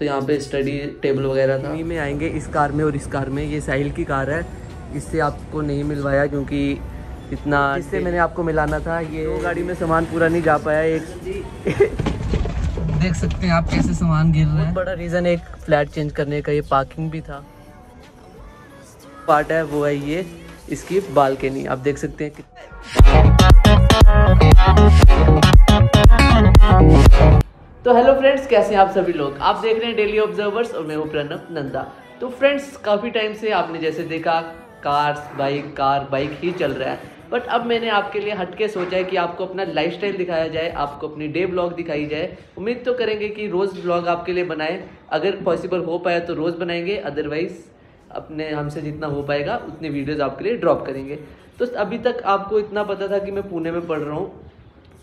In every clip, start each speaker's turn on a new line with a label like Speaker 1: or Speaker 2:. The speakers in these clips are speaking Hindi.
Speaker 1: तो यहाँ पे स्टडी टेबल वगैरह था। में आएँगे इस कार में और इस कार में। ये साहिल की कार है। इससे आपको नहीं मिलवाया क्योंकि इतना इससे मैंने आपको मिलाना था। ये दो गाड़ी में सामान पूरा नहीं जा पाया। एक देख सकते हैं आप कैसे सामान गिर रहे हैं। बड़ा रीज़न एक फ्लैट चेंज करने का। ये पार्किंग भी था। पार्ट है वो है ये। इसकी बालकनी आप देख सकते हैं तो हेलो फ्रेंड्स कैसे हैं आप सभी लोग? आप देख रहे हैं डेली ऑब्जर्वर्स और मैं हूँ प्रणब नंदा। तो फ्रेंड्स काफ़ी टाइम से आपने जैसे देखा कार्स बाइक कार बाइक ही चल रहा है। बट अब मैंने आपके लिए हटके सोचा है कि आपको अपना लाइफस्टाइल दिखाया जाए, आपको अपनी डे ब्लॉग दिखाई जाए। उम्मीद तो करेंगे कि रोज़ ब्लॉग आपके लिए बनाए। अगर पॉसिबल हो पाया तो रोज़ बनाएँगे अदरवाइज़ अपने हमसे जितना हो पाएगा, उतनी वीडियोज़ आपके लिए ड्रॉप करेंगे। तो अभी तक आपको इतना पता था कि मैं पुणे में पढ़ रहा हूँ।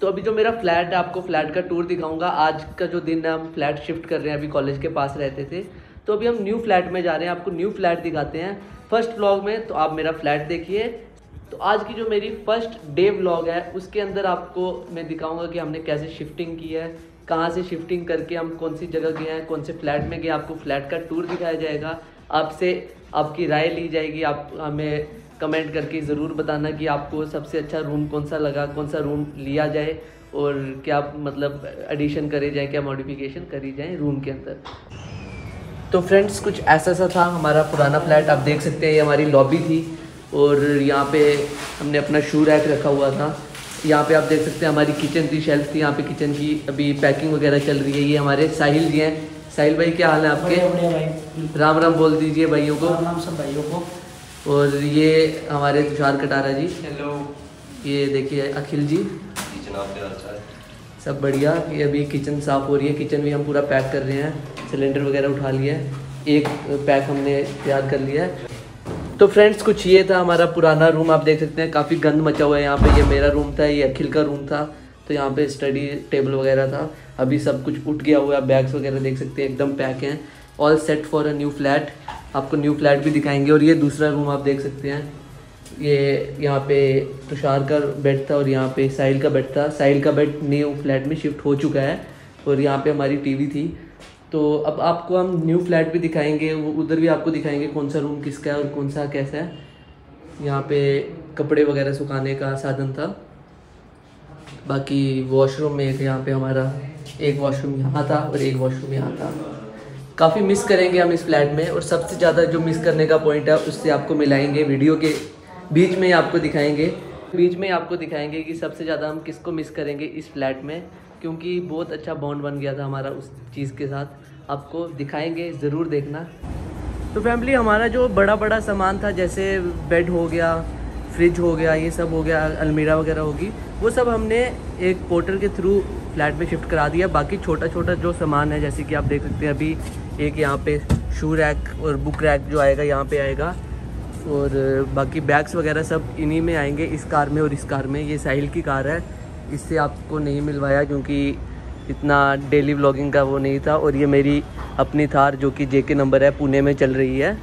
Speaker 1: तो अभी जो मेरा फ्लैट है, आपको फ्लैट का टूर दिखाऊँगा। आज का जो दिन है, हम फ्लैट शिफ्ट कर रहे हैं, अभी कॉलेज के पास रहते थे। तो अभी हम न्यू फ्लैट में जा रहे हैं। आपको न्यू फ्लैट दिखाते हैं। फ़र्स्ट व्लॉग में तो आप मेरा फ्लैट देखिए। तो आज की जो मेरी फ़र्स्ट डे व्लॉग है, उसके अंदर आपको मैं दिखाऊँगा कि हमने कैसे शिफ्टिंग की है, कहाँ से शिफ्टिंग करके हम कौन सी जगह गए हैं, कौन से फ्लैट में गए आपको फ्लैट का टूर दिखाया जाएगा। आपसे आपकी राय ली जाएगी। आप हमें कमेंट करके ज़रूर बताना कि आपको सबसे अच्छा रूम कौन सा लगा कौन सा रूम लिया जाए और क्या मतलब एडिशन करे जाए क्या मॉडिफिकेशन करी जाए रूम के अंदर। तो फ्रेंड्स कुछ ऐसा सा था हमारा पुराना फ्लैट आप देख सकते हैं ये हमारी लॉबी थी और यहाँ पे हमने अपना शू रैक रखा हुआ था। यहाँ पे आप देख सकते हैं हमारी किचन थी शेल्फ थी यहाँ पे किचन की अभी पैकिंग वगैरह चल रही है। ये हमारे साहिल जी हैं। साहिल भाई क्या हाल है आपके? राम राम बोल दीजिए भाइयों को।
Speaker 2: राम राम सब भाइयों को।
Speaker 1: और ये हमारे तुषार कटारा जी।
Speaker 3: हेलो
Speaker 1: ये देखिए अखिल जी।
Speaker 3: किचन आपके अच्छा
Speaker 1: सब बढ़िया। ये अभी किचन साफ़ हो रही है। किचन भी हम पूरा पैक कर रहे हैं। सिलेंडर वगैरह उठा लिया है। एक पैक हमने तैयार कर लिया है। तो फ्रेंड्स कुछ ये था हमारा पुराना रूम। आप देख सकते हैं काफ़ी गंद मचा हुआ है यहाँ पे। ये मेरा रूम था ये अखिल का रूम था। तो यहाँ पे स्टडी टेबल वगैरह था। अभी सब कुछ उठ गया हुआ है। बैग्स वगैरह देख सकते हैं एकदम पैक हैं। All set for a new flat आपको न्यू फ्लैट भी दिखाएँगे और ये दूसरा रूम आप देख सकते हैं। ये यहाँ पे तुषार का बेड था और यहाँ पे साहिल का बेड था। साहिल का बेड न्यू फ्लैट में शिफ्ट हो चुका है और यहाँ पे हमारी टीवी थी। तो अब आपको हम न्यू फ्लैट भी दिखाएँगे। उधर भी आपको दिखाएँगे कौन सा रूम किसका है और कौन सा कैसा है। यहाँ पे कपड़े वगैरह सुखाने का साधन था। बाकी वॉशरूम में एक यहाँ पे हमारा एक वॉशरूम यहाँ था और एक वॉशरूम यहाँ था। काफ़ी मिस करेंगे हम इस फ्लैट में और सबसे ज़्यादा जो मिस करने का पॉइंट है, उससे आपको मिलाएँगे वीडियो के बीच में आपको दिखाएँगे। बीच में आपको दिखाएँगे कि सबसे ज़्यादा हम किसको मिस करेंगे इस फ्लैट में, क्योंकि बहुत अच्छा बॉन्ड बन गया था हमारा उस चीज़ के साथ। आपको दिखाएँगे, ज़रूर देखना। तो फैमिली हमारा जो बड़ा बड़ा सामान था, जैसे बेड हो गया फ्रिज हो गया, ये सब हो गया, अलमीरा वगैरह होगी, वो सब हमने एक पोर्टल के थ्रू फ्लैट में शिफ्ट करा दिया। बाकी छोटा छोटा जो सामान है, जैसे कि आप देख सकते हैं, अभी एक यहाँ पे शू रैक और बुक रैक जो आएगा, यहाँ पे आएगा। और बाकी बैग्स वगैरह सब इन्हीं में आएँगे, इस कार में और इस कार में। ये साहिल की कार है। इससे आपको नहीं मिलवाया क्योंकि इतना डेली व्लॉगिंग का वो नहीं था और ये मेरी अपनी थार जो कि जे के नंबर है, पुणे में चल रही है।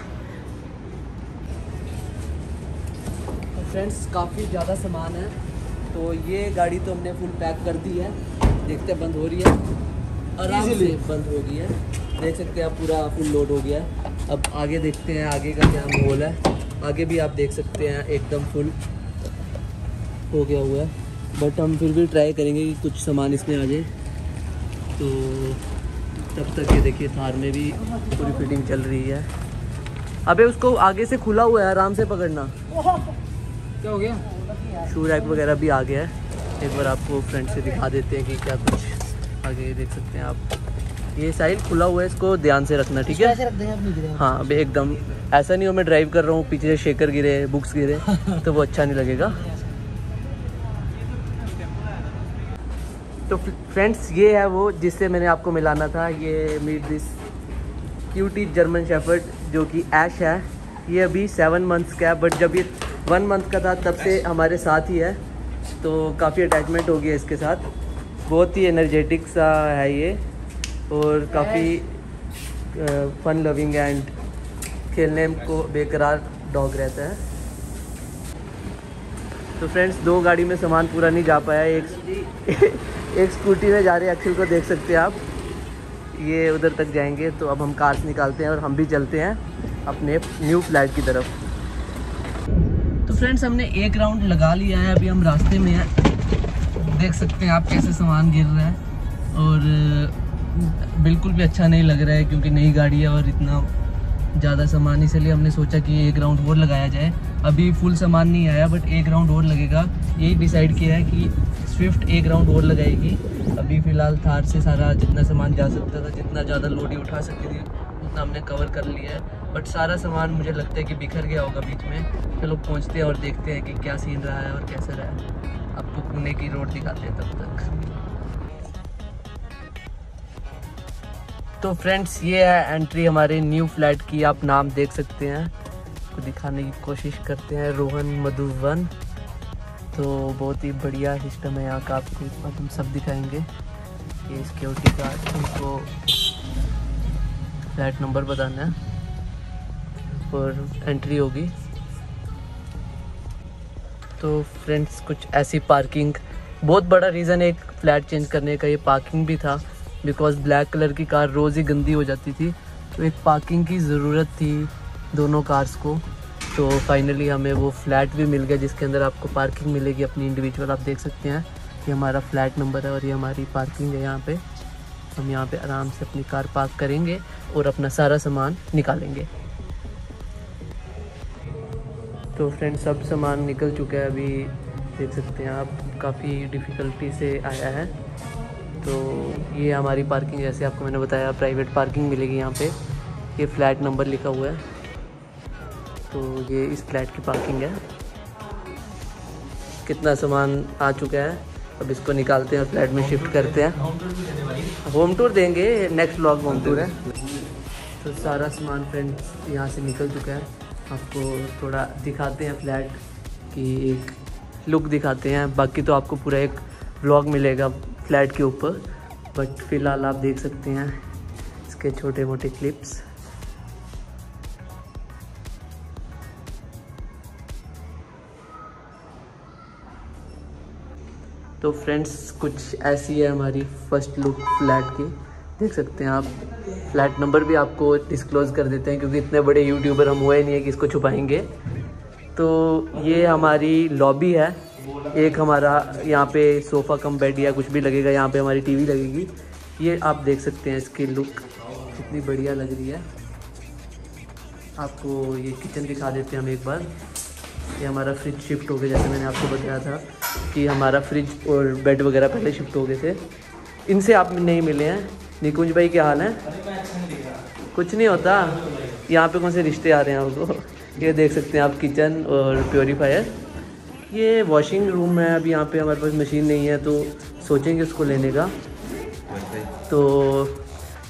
Speaker 1: फ्रेंड्स काफ़ी ज़्यादा सामान है। तो ये गाड़ी तो हमने फुल पैक कर दी है। देखते बंद हो रही है। आराम से बंद हो गई है देख सकते हैं आप पूरा फुल लोड हो गया। है अब आगे देखते हैं आगे का क्या माहौल है। आगे भी आप देख सकते हैं एकदम फुल हो गया हुआ है। बट हम फिर भी ट्राई करेंगे कि कुछ सामान इसमें आ जाए। तो तब तक ये देखिए थार में भी पूरी फिटिंग चल रही है। अबे उसको आगे से खुला हुआ है आराम से पकड़ना।
Speaker 2: क्या हो गया?
Speaker 1: शू रैक वगैरह भी आ गया है। एक बार आपको फ्रंट से दिखा देते हैं कि क्या कुछ आगे देख सकते हैं आप। ये साइड खुला हुआ है इसको ध्यान से रखना ठीक है?
Speaker 2: कैसे रख देंगे
Speaker 1: हाँ अभी एकदम ऐसा नहीं हो मैं ड्राइव कर रहा हूँ पीछे से शेकर गिरे बुक्स गिरे तो वो अच्छा नहीं लगेगा। तो फ्रेंड्स ये है वो जिससे मैंने आपको मिलाना था ये meet this cutie German shepherd जो कि ऐश है। ये अभी सेवन मंथ्स का है बट जब ये वन मंथ का था तब से हमारे साथ ही है तो काफ़ी अटैचमेंट हो गया इसके साथ। बहुत ही एनर्जेटिक सा है ये और काफ़ी फन लविंग एंड खेलने को बेकरार डॉग रहता है। तो फ्रेंड्स दो गाड़ी में सामान पूरा नहीं जा पाया। एक एक स्कूटी में जा रहे अखिल को देख सकते हैं आप। ये उधर तक जाएँगे तो अब हम कार से निकालते हैं और हम भी चलते हैं अपने न्यू फ्लैट की तरफ़। तो फ्रेंड्स हमने एक राउंड लगा लिया है। अभी हम रास्ते में हैं। देख सकते हैं आप कैसे सामान गिर रहा है। और बिल्कुल भी अच्छा नहीं लग रहा है क्योंकि नई गाड़ी है और इतना ज़्यादा सामान, इसलिए हमने सोचा कि एक राउंड और लगाया जाए। अभी फुल सामान नहीं आया बट एक राउंड और लगेगा। यही डिसाइड किया है कि स्विफ्ट एक राउंड और लगाएगी। अभी फ़िलहाल थार से सारा जितना सामान जा सकता था, जितना ज़्यादा लोडी उठा सकती थी, उतना हमने कवर कर लिया है। बट सारा सामान मुझे लगता है कि बिखर गया होगा बीच में। चलो, पहुँचते हैं और देखते हैं कि क्या सीन रहा है और कैसा रहा है। आपको पुणे की रोड दिखाते हैं तब तक। तो फ्रेंड्स ये है एंट्री हमारे न्यू फ्लैट की, आप नाम देख सकते हैं। को दिखाने की कोशिश करते हैं, रोहन मधुवन। तो बहुत ही बढ़िया सिस्टम है यहाँ का, आपको हम सब दिखाएँगे। ये सिक्योरिटी गार्ड उनको फ्लैट नंबर बताना है, और एंट्री होगी। तो फ्रेंड्स कुछ ऐसी पार्किंग बहुत बड़ा रीज़न एक फ्लैट चेंज करने का, ये पार्किंग भी था। बिकॉज़ ब्लैक कलर की कार रोज़ ही गंदी हो जाती थी। तो एक पार्किंग की ज़रूरत थी दोनों कार्स को। तो फाइनली हमें वो फ्लैट भी मिल गया जिसके अंदर आपको पार्किंग मिलेगी अपनी इंडिविजुअल आप देख सकते हैं ये हमारा फ्लैट नंबर है और ये हमारी पार्किंग है यहाँ पे। हम यहाँ पे आराम से अपनी कार पार्क करेंगे और अपना सारा सामान निकालेंगे। तो फ्रेंड सब सामान निकल चुका है अभी। देख सकते हैं आप, काफ़ी डिफ़िकल्टी से आया है। तो ये हमारी पार्किंग जैसे आपको मैंने बताया प्राइवेट पार्किंग मिलेगी यहाँ पे। ये फ्लैट नंबर लिखा हुआ है। तो ये इस फ्लैट की पार्किंग है। कितना सामान आ चुका है। अब इसको निकालते हैं फ्लैट में शिफ्ट करते हैं। होम टूर देंगे नेक्स्ट व्लॉग होम टूर है। तो सारा सामान फ्रेंड यहाँ से निकल चुका है। आपको थोड़ा दिखाते हैं फ्लैट की एक लुक दिखाते हैं। बाकी तो आपको पूरा एक व्लॉग मिलेगा फ्लैट के ऊपर। बट फ़िलहाल आप देख सकते हैं इसके छोटे मोटे क्लिप्स तो फ्रेंड्स कुछ ऐसी है हमारी फ़र्स्ट लुक फ्लैट की। देख सकते हैं आप। फ्लैट नंबर भी आपको डिस्क्लोज कर देते हैं, क्योंकि इतने बड़े यूट्यूबर हम हुए नहीं है कि इसको छुपाएँगे। तो ये हमारी लॉबी है। एक हमारा यहाँ पे सोफ़ा कम बेड या कुछ भी लगेगा, यहाँ पे हमारी टीवी लगेगी। ये आप देख सकते हैं इसकी लुक कितनी बढ़िया लग रही है। आपको ये किचन दिखा देते हैं हम एक बार। ये हमारा फ्रिज शिफ्ट हो गया, जैसे मैंने आपको बताया था कि हमारा फ्रिज और बेड वगैरह पहले शिफ्ट हो गए थे। इनसे आप नहीं मिले हैं। निकुंज भाई क्या हाल है? कुछ नहीं होता। यहाँ पे कौन से रिश्ते आ रहे हैं आपको? ये देख सकते हैं आप किचन और प्योरीफायर। ये वॉशिंग रूम है अभी यहाँ पे हमारे पास मशीन नहीं है तो सोचेंगे उसको लेने का। तो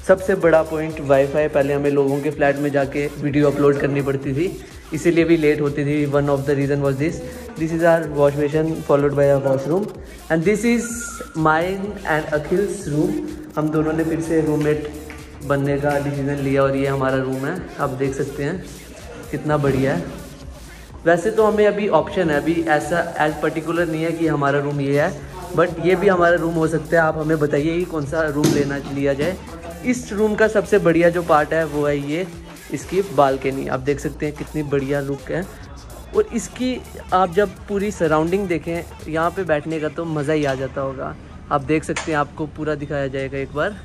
Speaker 1: सबसे बड़ा पॉइंट वाईफाई पहले हमें लोगों के फ्लैट में जाके वीडियो अपलोड करनी पड़ती थी। इसीलिए भी लेट होती थी। One of the reason was this this is our wash basin followed by our washroom and this is mine and Akhil's room हम दोनों ने फिर से रूममेट बनने का डिसीज़न लिया और ये हमारा रूम है। आप देख सकते हैं कितना बढ़िया है। वैसे तो हमें अभी ऑप्शन है, अभी ऐसा एज पर्टिकुलर नहीं है कि हमारा रूम ये है बट ये भी हमारा रूम हो सकता है। आप हमें बताइए कि कौन सा रूम लेना लिया जाए। इस रूम का सबसे बढ़िया जो पार्ट है वो है ये, इसकी बालकनी आप देख सकते हैं कितनी बढ़िया लुक है। और इसकी आप जब पूरी सराउंडिंग देखें, यहाँ पे बैठने का तो मज़ा ही आ जाता होगा। आप देख सकते हैं, आपको पूरा दिखाया जाएगा एक बार।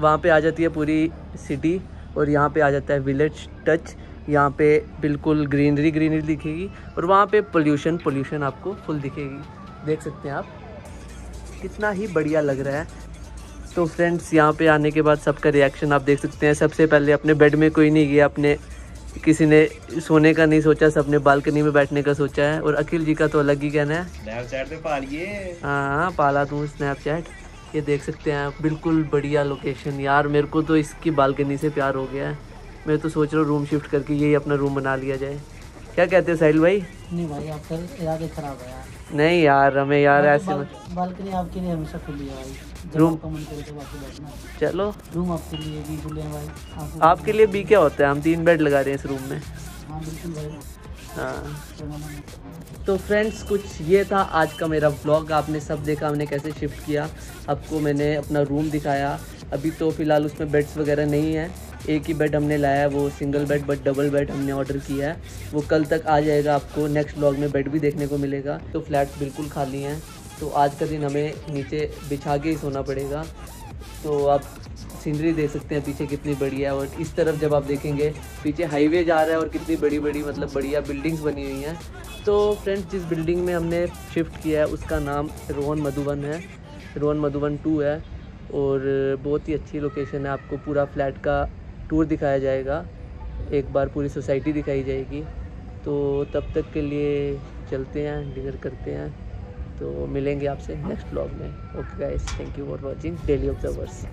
Speaker 1: वहाँ पे आ जाती है पूरी सिटी और यहाँ पे आ जाता है विलेज टच यहाँ पे बिल्कुल ग्रीनरी ग्रीनरी दिखेगी और वहाँ पे पोल्यूशन पोल्यूशन आपको फुल दिखेगी। देख सकते हैं आप। कितना ही बढ़िया लग रहा है। तो फ्रेंड्स यहाँ पे आने के बाद सबका रिएक्शन आप देख सकते हैं। सबसे पहले अपने बेड में कोई नहीं गया, अपने किसी ने सोने का नहीं सोचा सबने बालकनी में बैठने का सोचा है। और अखिल जी का तो अलग ही कहना है।
Speaker 3: स्नैपचैट पे पालिए।
Speaker 1: हाँ हाँ पाला तू स्नैपचैट ये देख सकते हैं आप बिल्कुल बढ़िया लोकेशन यार मेरे को तो इसकी बालकनी से प्यार हो गया है। मैं तो सोच रहा हूँ रूम शिफ्ट करके यही अपना रूम बना लिया जाए। क्या कहते हो साहिल भाई?
Speaker 2: नहीं भाई आपका इरादे खराब है यार।
Speaker 1: नहीं यार हमें यार ऐसे
Speaker 2: बालकनी आपके लिए हमेशा खुली है भाई।
Speaker 1: रूम-
Speaker 2: तो
Speaker 1: चलो।
Speaker 2: रूम आपके लिए भी खुले हैं भाई। आपके
Speaker 1: लिए भी क्या होता है? हम तीन बेड लगा रहे हैं इस रूम में।
Speaker 2: हाँ बिल्कुल भाई।
Speaker 1: हाँ। तो फ्रेंड्स कुछ ये था आज का मेरा ब्लॉग आपने सब देखा हमने कैसे शिफ्ट किया। आपको मैंने अपना रूम दिखाया। अभी तो फ़िलहाल उसमें बेड्स वगैरह नहीं है। एक ही बेड हमने लाया है वो single bed but double bed हमने ऑर्डर किया है। वो कल तक आ जाएगा आपको। नेक्स्ट ब्लॉग में बेड भी देखने को मिलेगा। तो फ्लैट बिल्कुल खाली हैं। तो आज का दिन हमें नीचे बिछा के ही सोना पड़ेगा। तो आप सीनरी देख सकते हैं पीछे कितनी बढ़िया है और इस तरफ़ जब आप देखेंगे, पीछे हाईवे जा रहा है और कितनी बड़ी बड़ी मतलब बढ़िया बिल्डिंग्स बनी हुई हैं। तो फ्रेंड्स, जिस बिल्डिंग में हमने शिफ्ट किया है, उसका नाम रोहन मधुबन है। रोहन मधुबन टू है और बहुत ही अच्छी लोकेशन है। आपको पूरा फ्लैट का टूर दिखाया जाएगा। एक बार पूरी सोसाइटी दिखाई जाएगी। तो तब तक के लिए चलते हैं, डिनर करते हैं। तो मिलेंगे आपसे नेक्स्ट ब्लॉग में. Okay guys thank you for watching Daily Observers